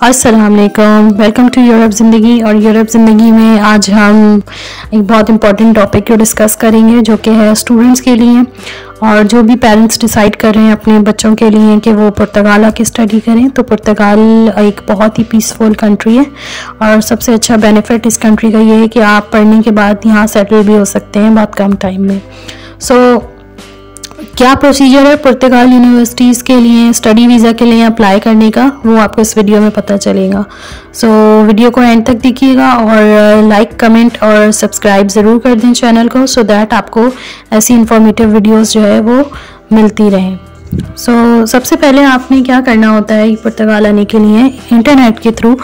अस्सलाम वालेकुम welcome to Europe ज़िंदगी और यूरोप ज़िंदगी में आज हम एक बहुत इंपॉर्टेंट टॉपिक को डिस्कस करेंगे जो कि है स्टूडेंट्स के लिए और जो भी पेरेंट्स डिसाइड कर रहे हैं अपने बच्चों के लिए कि वो पुर्तगाल आके स्टडी करें तो पुर्तगाल एक बहुत ही पीसफुल कंट्री है। और सबसे अच्छा बेनिफिट इस कंट्री का ये है कि आप पढ़ने के बाद यहाँ सेटल भी हो सकते हैं बहुत कम टाइम में। सो so, क्या प्रोसीजर है पुर्तगाल यूनिवर्सिटीज़ के लिए स्टडी वीज़ा के लिए अप्लाई करने का? वो आपको इस वीडियो में पता चलेगा। सो so, वीडियो को एंड तक देखिएगा और लाइक कमेंट और सब्सक्राइब ज़रूर कर दें चैनल को सो so दैट आपको ऐसी इंफॉर्मेटिव वीडियोस जो है वो मिलती रहें। सो so, सबसे पहले आपने क्या करना होता है पुर्तगाल आने के लिए? इंटरनेट के थ्रू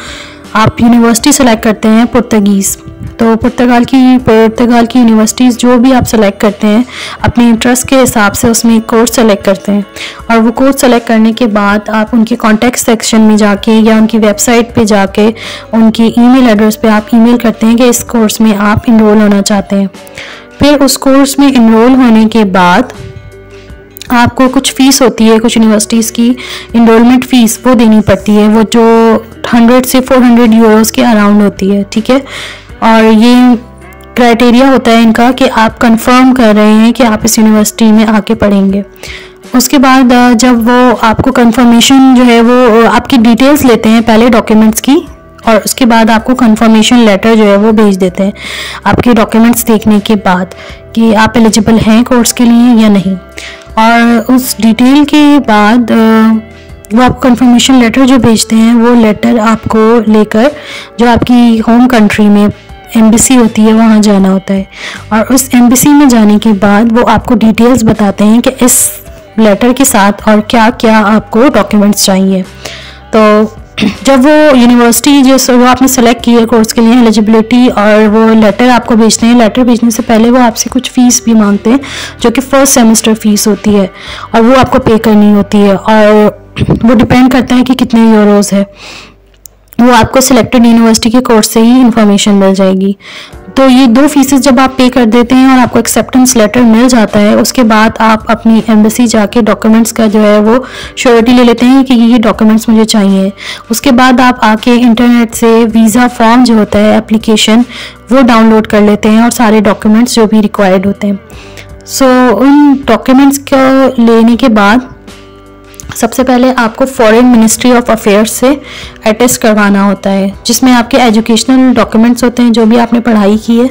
आप यूनिवर्सिटी सेलेक्ट करते हैं पुर्तगीज़ तो पुर्तगाल की पुर्तगाल की यूनिवर्सिटीज़ जो भी आप सेलेक्ट करते हैं, अपने इंटरेस्ट के हिसाब से उसमें कोर्स सेलेक्ट करते हैं। और वो कोर्स सेलेक्ट करने के बाद आप उनके कॉन्टैक्ट सेक्शन में जाके या उनकी वेबसाइट पे जाके उनकी ईमेल एड्रेस पे आप ईमेल करते हैं कि इस कोर्स में आप इनरोल होना चाहते हैं। फिर उस कोर्स में इनरोल होने के बाद आपको कुछ फ़ीस होती है, कुछ यूनिवर्सिटीज़ की इनरोलमेंट फ़ीस वो देनी पड़ती है, वो जो हंड्रेड से फोर हंड्रेड यूरोज़ के अराउंड होती है, ठीक है? और ये क्राइटेरिया होता है इनका कि आप कंफर्म कर रहे हैं कि आप इस यूनिवर्सिटी में आके पढ़ेंगे। उसके बाद जब वो आपको कंफर्मेशन जो है वो आपकी डिटेल्स लेते हैं पहले डॉक्यूमेंट्स की, और उसके बाद आपको कंफर्मेशन लेटर जो है वो भेज देते हैं आपके डॉक्यूमेंट्स देखने के बाद कि आप एलिजिबल हैं कोर्स के लिए या नहीं। और उस डिटेल के बाद वो आप कंफर्मेशन लेटर जो भेजते हैं, वो लेटर आपको लेकर जो आपकी होम कंट्री में एम्बेसी होती है, वहाँ जाना होता है। और उस एम्बेसी में जाने के बाद वो आपको डिटेल्स बताते हैं कि इस लेटर के साथ और क्या क्या आपको डॉक्यूमेंट्स चाहिए। तो जब वो यूनिवर्सिटी जो वो आपने सेलेक्ट की है कोर्स के लिए एलिजिबिलिटी और वो लेटर आपको भेजते हैं लेटर भेजने से पहले वो आपसे कुछ फ़ीस भी मांगते हैं, जो कि फ़र्स्ट सेमेस्टर फ़ीस होती है और वो आपको पे करनी होती है और वो डिपेंड करता है कि कितने यूरोज़ है। वो आपको सिलेक्टेड यूनिवर्सिटी के कोर्स से ही इंफॉर्मेशन मिल जाएगी। तो ये दो फीसेस जब आप पे कर देते हैं और आपको एक्सेप्टेंस लेटर मिल जाता है उसके बाद आप अपनी एम्बेसी जाके डॉक्यूमेंट्स का जो है वो श्योरिटी ले लेते हैं कि ये डॉक्यूमेंट्स मुझे चाहिए। उसके बाद आप आके इंटरनेट से वीज़ा फॉर्म जो होता है एप्लीकेशन वो डाउनलोड कर लेते हैं और सारे डॉक्यूमेंट्स जो भी रिक्वायर्ड होते हैं। सो so, उन डॉक्यूमेंट्स को लेने के बाद सबसे पहले आपको फॉरेन मिनिस्ट्री ऑफ़ अफेयर्स से अटेस्ट करवाना होता है, जिसमें आपके एजुकेशनल डॉक्यूमेंट्स होते हैं, जो भी आपने पढ़ाई की है।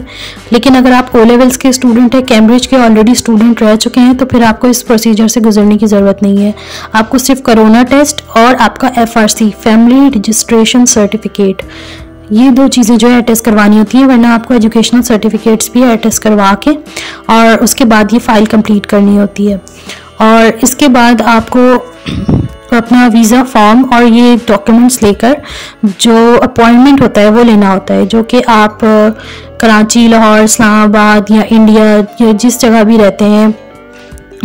लेकिन अगर आप ओ लेवल्स के स्टूडेंट हैं कैम्ब्रिज के ऑलरेडी स्टूडेंट रह चुके हैं तो फिर आपको इस प्रोसीजर से गुजरने की ज़रूरत नहीं है। आपको सिर्फ़ कोरोना टेस्ट और आपका एफआरसी फैमिली रजिस्ट्रेशन सर्टिफिकेट ये दो चीज़ें जो है अटेस्ट करवानी होती हैं, वरना आपको एजुकेशनल सर्टिफिकेट्स भी अटेस्ट करवा के और उसके बाद ये फ़ाइल कंप्लीट करनी होती है। और इसके बाद आपको अपना वीज़ा फॉर्म और ये डॉक्यूमेंट्स लेकर जो अपॉइंटमेंट होता है वो लेना होता है, जो कि आप कराची, लाहौर, इस्लामाबाद या इंडिया या जिस जगह भी रहते हैं,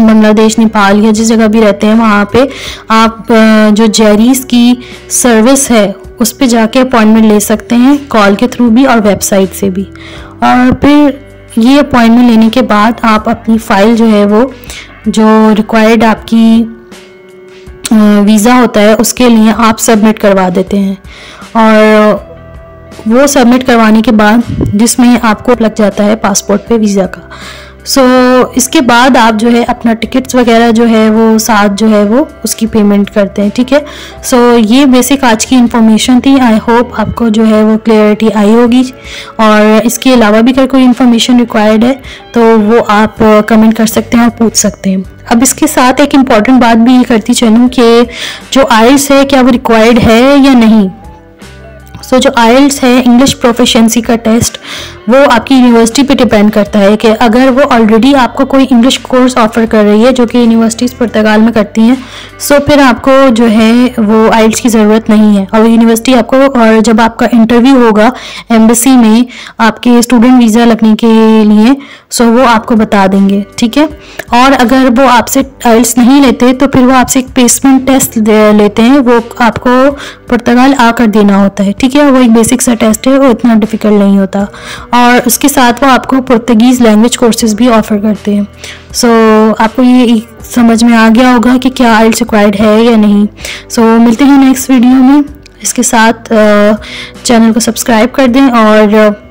बांग्लादेश, नेपाल या जिस जगह भी रहते हैं, वहाँ पे आप जो जेरीज की सर्विस है, उस पर जाके अपॉइंटमेंट ले सकते हैं, कॉल के थ्रू भी और वेबसाइट से भी। और फिर ये अपॉइंटमेंट लेने के बाद आप अपनी फ़ाइल जो है वो जो रिक्वायर्ड आपकी वीज़ा होता है, उसके लिए आप सबमिट करवा देते हैं। और वो सबमिट करवाने के बाद जिसमें आपको लग जाता है पासपोर्ट पे वीज़ा का। सो so, इसके बाद आप जो है अपना टिकट्स वगैरह जो है वो साथ जो है वो उसकी पेमेंट करते हैं ठीक है? सो so, ये बेसिक आज की इन्फॉर्मेशन थी। आई होप आपको जो है वो क्लियरिटी आई होगी। और इसके अलावा भी अगर कोई इन्फॉर्मेशन रिक्वायर्ड है तो वो आप कमेंट कर सकते हैं और पूछ सकते हैं। अब इसके साथ एक इंपॉर्टेंट बात भी ये करती चलूँ कि जो आइल्स है क्या वो रिक्वायर्ड है या नहीं? सो so, जो आयल्स है इंग्लिश प्रोफिशेंसी का टेस्ट वो आपकी यूनिवर्सिटी पे डिपेंड करता है कि अगर वो ऑलरेडी आपको कोई इंग्लिश कोर्स ऑफ़र कर रही है जो कि यूनिवर्सिटीज़ पुर्तगाल में करती हैं सो so, फिर आपको जो है वो आइल्स की ज़रूरत नहीं है। और यूनिवर्सिटी आपको और जब आपका इंटरव्यू होगा एम्बेसी में आपके स्टूडेंट वीज़ा लगने के लिए सो so, वो आपको बता देंगे ठीक है? और अगर वो आपसे आइल्स नहीं लेते तो फिर वो आपसे एक प्लेसमेंट टेस्ट लेते हैं वो आपको पुर्तगाल आकर देना होता है। ठीक है वो एक बेसिक सा टेस्ट है वो इतना डिफ़िकल्ट नहीं होता। और उसके साथ वो आपको पुर्तगीज़ लैंग्वेज कोर्सेज भी ऑफ़र करते हैं। सो so, आपको ये समझ में आ गया होगा कि क्या आइल्स रिक्वायर्ड है या नहीं। सो so, मिलते हैं नेक्स्ट वीडियो में। इसके साथ चैनल को सब्सक्राइब कर दें और